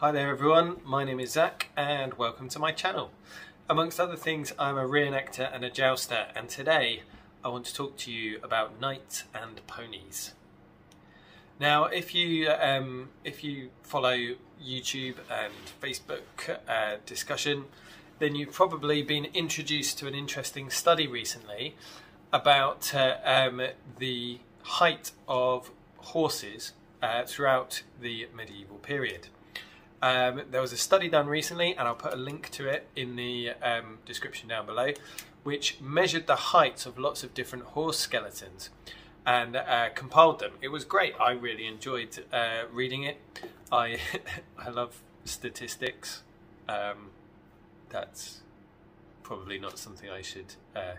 Hi there everyone, my name is Zac and welcome to my channel. Amongst other things, I'm a reenactor and a jouster and today I want to talk to you about knights and ponies. Now, if you um, if you follow YouTube and Facebook uh, discussion, then you've probably been introduced to an interesting study recently about uh, um, the height of horses uh, throughout the medieval period. Um, there was a study done recently, and I'll put a link to it in the um, description down below, which measured the heights of lots of different horse skeletons and uh, compiled them. It was great. I really enjoyed uh, reading it. I I love statistics. Um, that's probably not something I should uh,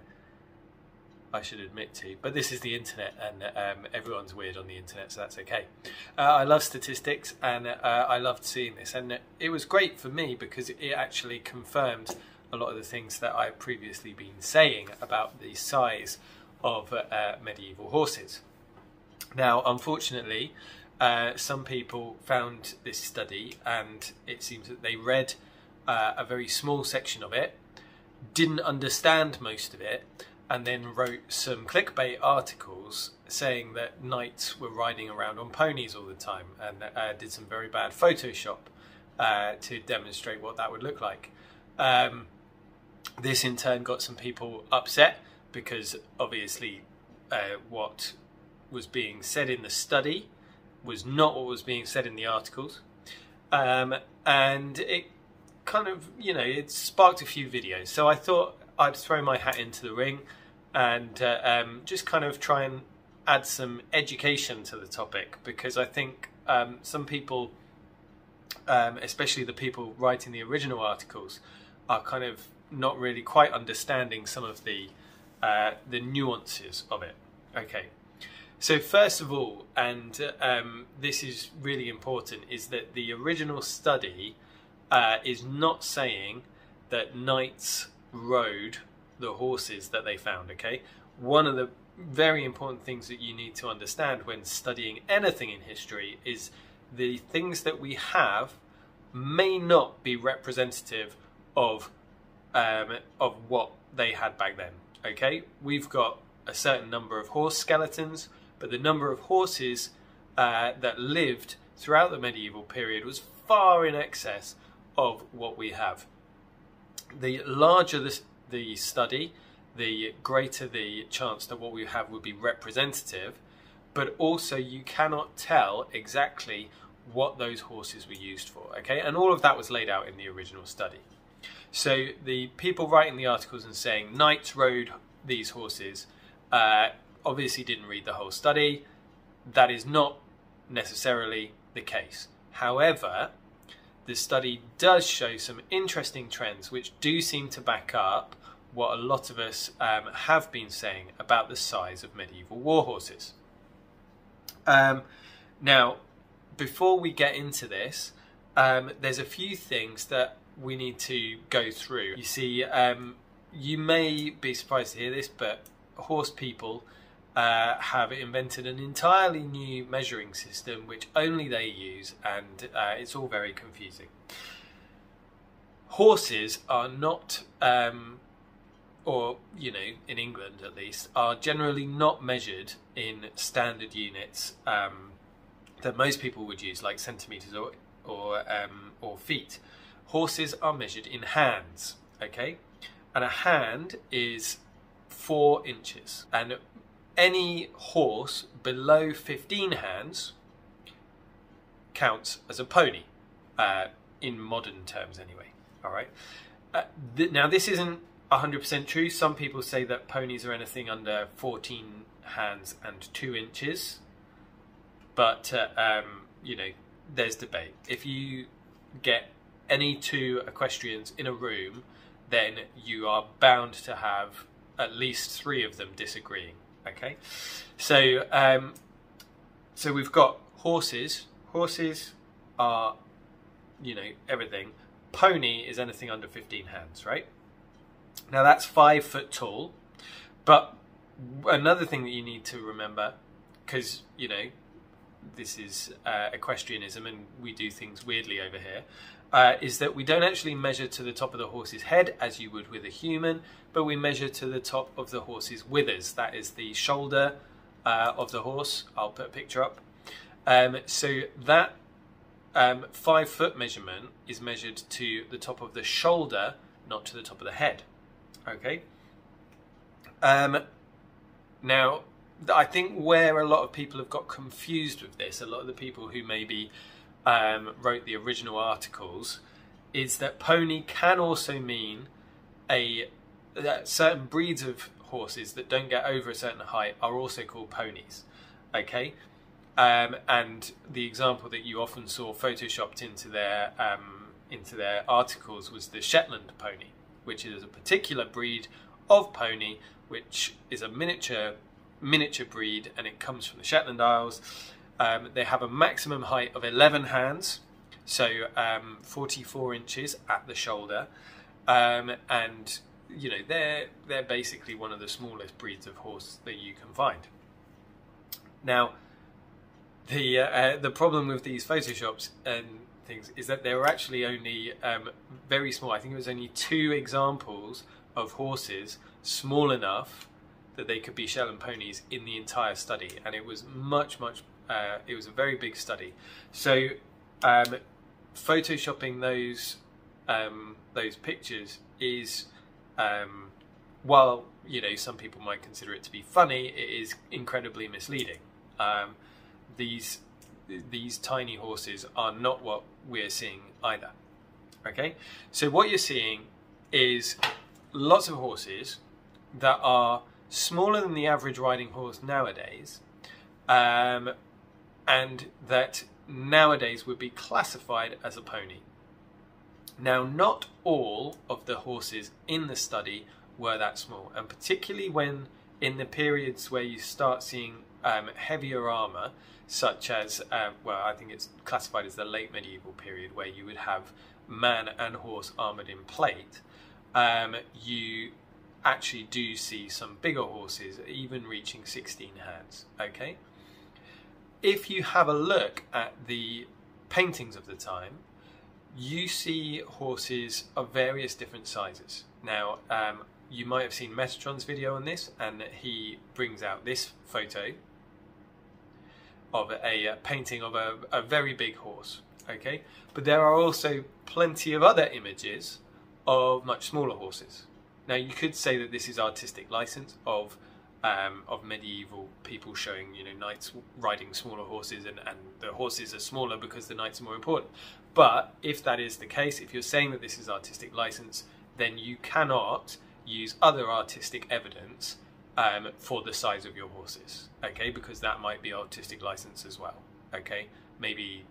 I should admit to. But this is the internet, and um, everyone's weird on the internet, so that's okay. Uh, I love statistics, and uh, I loved seeing this, and it was great for me because it actually confirmed a lot of the things that I've previously been saying about the size of uh, medieval horses. Now, unfortunately, uh, some people found this study, and it seems that they read uh, a very small section of it, didn't understand most of it and then wrote some clickbait articles saying that knights were riding around on ponies all the time and uh, did some very bad Photoshop uh, to demonstrate what that would look like. Um, this in turn got some people upset because obviously uh, what was being said in the study was not what was being said in the articles. Um, and it kind of, you know, it sparked a few videos. So I thought I'd throw my hat into the ring and uh, um, just kind of try and add some education to the topic because I think um, some people, um, especially the people writing the original articles, are kind of not really quite understanding some of the uh, the nuances of it. Okay, so first of all, and um, this is really important, is that the original study uh, is not saying that knights rode the horses that they found, okay? One of the very important things that you need to understand when studying anything in history is the things that we have may not be representative of um, of what they had back then. Okay, we've got a certain number of horse skeletons, but the number of horses uh, that lived throughout the medieval period was far in excess of what we have. The larger the, the study, the greater the chance that what we have would be representative, but also you cannot tell exactly what those horses were used for, okay? And all of that was laid out in the original study. So the people writing the articles and saying knights rode these horses uh, obviously didn't read the whole study. That is not necessarily the case. However, the study does show some interesting trends which do seem to back up what a lot of us um, have been saying about the size of medieval war horses. Um, now, before we get into this, um, there's a few things that we need to go through. You see, um, you may be surprised to hear this, but horse people uh, have invented an entirely new measuring system which only they use, and uh, it's all very confusing. Horses are not um, or you know in England at least, are generally not measured in standard units um, that most people would use, like centimeters or or um, or feet. Horses are measured in hands. Okay, and a hand is four inches, and any horse below 15 hands counts as a pony, uh, in modern terms anyway. All right. Uh, th- now this isn't 100% true. Some people say that ponies are anything under 14 hands and 2 inches. But, uh, um, you know, there's debate. If you get any two equestrians in a room, then you are bound to have at least three of them disagreeing. Okay, so um, so we've got horses. Horses are, you know, everything. Pony is anything under 15 hands, right? Now that's five foot tall, but another thing that you need to remember, because you know, this is uh, equestrianism and we do things weirdly over here, uh, is that we don't actually measure to the top of the horse's head as you would with a human, but we measure to the top of the horse's withers. That is the shoulder uh, of the horse. I'll put a picture up. Um, so that um, five foot measurement is measured to the top of the shoulder, not to the top of the head. Okay. Um, now, I think where a lot of people have got confused with this, a lot of the people who maybe um, wrote the original articles, is that pony can also mean a certain breeds of horses that don't get over a certain height are also called ponies. Okay, um, and the example that you often saw photoshopped into their um, into their articles was the Shetland pony, which is a particular breed of pony, which is a miniature miniature breed, and it comes from the Shetland Isles. Um, they have a maximum height of 11 hands, so um, 44 inches at the shoulder, um, and you know they're they're basically one of the smallest breeds of horse that you can find. Now, the uh, uh, the problem with these photoshops and things is that there were actually only um, very small. I think it was only two examples of horses small enough that they could be Shetland ponies in the entire study, and it was much much. Uh, it was a very big study. So, um, photoshopping those um, those pictures is um, while you know some people might consider it to be funny, it is incredibly misleading. Um, these these tiny horses are not what we're seeing either. Okay, so what you're seeing is lots of horses that are smaller than the average riding horse nowadays, um, and that nowadays would be classified as a pony. Now, not all of the horses in the study were that small, and particularly when in the periods where you start seeing um, heavier armour, such as, um, well, I think it's classified as the late medieval period, where you would have man and horse armoured in plate, um, you actually do see some bigger horses, even reaching 16 hands. Okay? If you have a look at the paintings of the time, you see horses of various different sizes. Now, um, you might have seen Metatron's video on this, and he brings out this photo of a, a painting of a, a very big horse. Okay, but there are also plenty of other images of much smaller horses. Now, you could say that this is artistic license of um, of medieval people showing, you know, knights riding smaller horses, and, and the horses are smaller because the knights are more important. But if that is the case, if you're saying that this is artistic license, then you cannot use other artistic evidence um, for the size of your horses, okay? Because that might be artistic license as well, okay? Maybe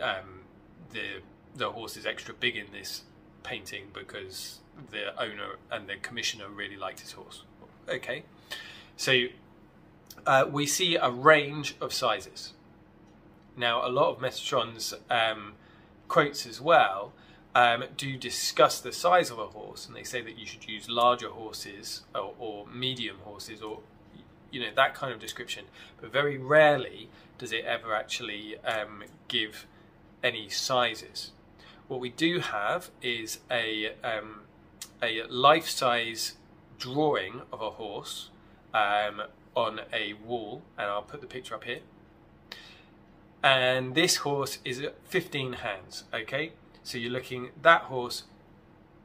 um, the the horse is extra big in this painting because the owner and the commissioner really liked his horse, okay? So uh, we see a range of sizes. Now, a lot of Metatron's um, quotes as well um, do discuss the size of a horse, and they say that you should use larger horses or, or, medium horses, or you know that kind of description. But very rarely does it ever actually um, give any sizes. What we do have is a um, a life-size drawing of a horse um, on a wall, and I'll put the picture up here. And this horse is 15 hands. Okay, so you're looking, that horse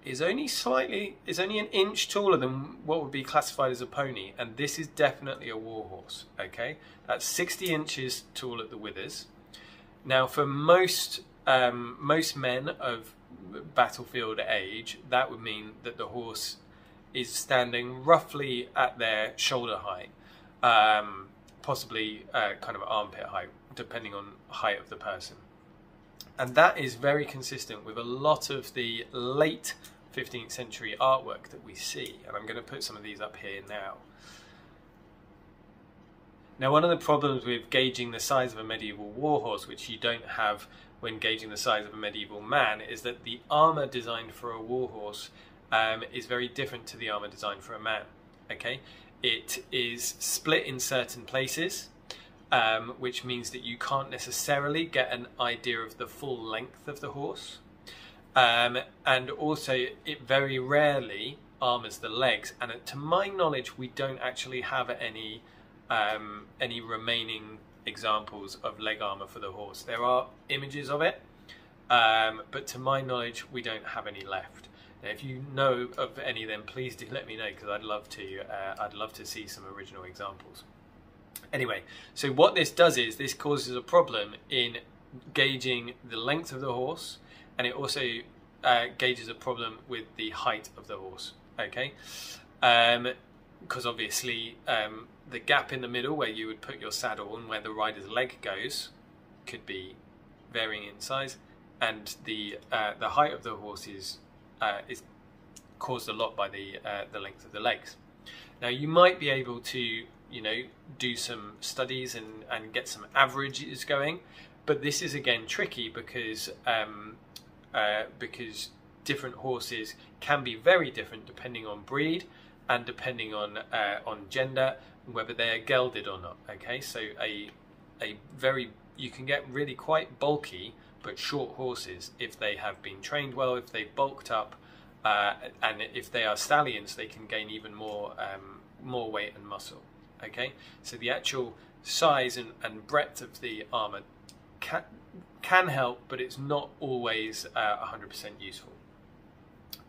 is only slightly, is only an inch taller than what would be classified as a pony. And this is definitely a war horse, okay? That's 60 inches tall at the withers. Now for most, um, most men of battlefield age, that would mean that the horse is standing roughly at their shoulder height, um, possibly uh, kind of armpit height, depending on height of the person. And that is very consistent with a lot of the late 15th century artwork that we see. And I'm going to put some of these up here now. Now, one of the problems with gauging the size of a medieval warhorse, which you don't have when gauging the size of a medieval man, is that the armour designed for a warhorse um, is very different to the armour designed for a man. Okay, It is split in certain places, um, which means that you can't necessarily get an idea of the full length of the horse. Um, and also, it very rarely armors the legs. And to my knowledge, we don't actually have any um, any remaining examples of leg armor for the horse. There are images of it, um, but to my knowledge, we don't have any left. Now, if you know of any, of them, please do let me know because I'd love to. Uh, I'd love to see some original examples. Anyway, so what this does is this causes a problem in gauging the length of the horse, and it also uh, gauges a problem with the height of the horse. Okay, because um, obviously um, the gap in the middle where you would put your saddle and where the rider's leg goes could be varying in size, and the uh, the height of the horse is uh, is caused a lot by the uh, the length of the legs. Now you might be able to you know do some studies and and get some averages going, but this is again tricky because um, uh, because different horses can be very different depending on breed and depending on uh, on gender whether they're gelded or not. Okay, so a a very you can get really quite bulky but short horses if they have been trained well, if they've bulked up, uh, and if they are stallions, they can gain even more um, more weight and muscle. Okay, so the actual size and, and breadth of the armor can, can help, but it's not always uh, 100% useful.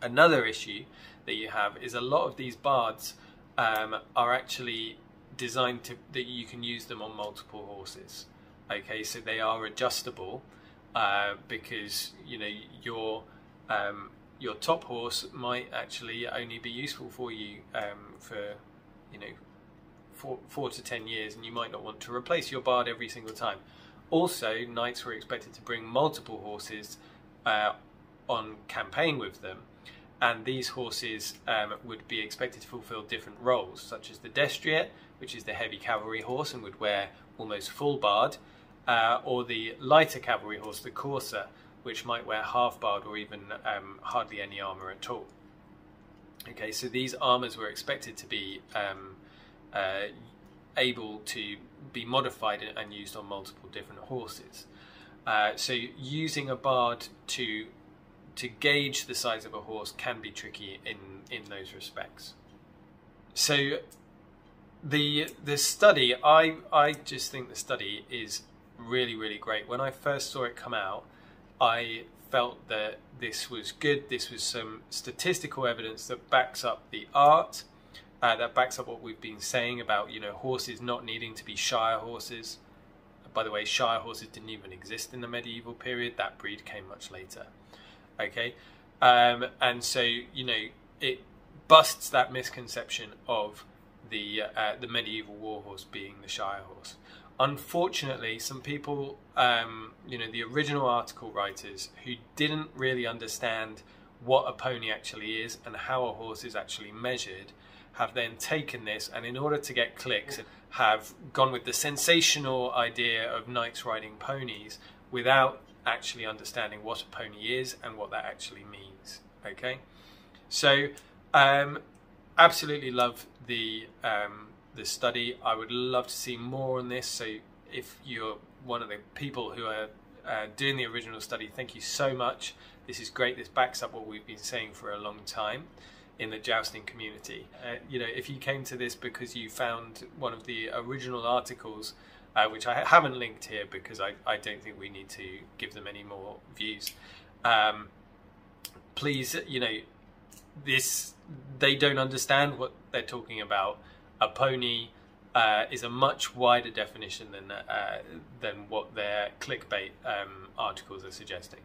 Another issue that you have is a lot of these bards um, are actually designed to that you can use them on multiple horses. Okay, so they are adjustable uh, because you know your um, your top horse might actually only be useful for you um, for you know four, four to ten years, and you might not want to replace your bard every single time. Also, knights were expected to bring multiple horses uh, on campaign with them, and these horses um, would be expected to fulfill different roles, such as the destrier, which is the heavy cavalry horse and would wear almost full bard, uh, or the lighter cavalry horse, the courser, which might wear half bard or even um, hardly any armour at all. Okay, so these armours were expected to be um, uh, able to be modified and used on multiple different horses. Uh, so using a bard to to gauge the size of a horse can be tricky in in those respects. So the the study, I I just think the study is really really great. When I first saw it come out, I felt that this was good. This was some statistical evidence that backs up the art, uh, that backs up what we've been saying about you know horses not needing to be shire horses. By the way, shire horses didn't even exist in the medieval period. That breed came much later. Okay, um, and so you know it busts that misconception of the uh, the medieval warhorse being the shire horse. Unfortunately, some people, um, you know, the original article writers who didn't really understand what a pony actually is and how a horse is actually measured, have then taken this and in order to get clicks, have gone with the sensational idea of knights riding ponies without actually understanding what a pony is and what that actually means. Okay, so um, absolutely love the um, the study. I would love to see more on this. So if you're one of the people who are uh, doing the original study, thank you so much. This is great. This backs up what we've been saying for a long time in the jousting community. Uh, you know, if you came to this because you found one of the original articles uh, which I haven't linked here because I, I don't think we need to give them any more views. Um, please, you know, this they don't understand what they're talking about. A pony uh, is a much wider definition than uh, than what their clickbait um, articles are suggesting.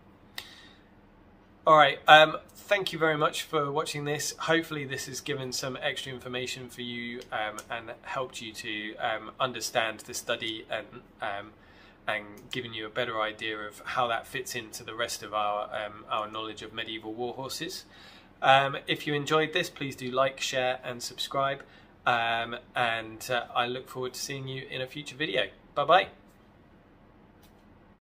All right. Um, thank you very much for watching this. Hopefully, this has given some extra information for you um, and helped you to um, understand the study and um, and given you a better idea of how that fits into the rest of our um, our knowledge of medieval war horses. Um, if you enjoyed this, please do like, share, and subscribe. And uh, I look forward to seeing you in a future video. Bye bye.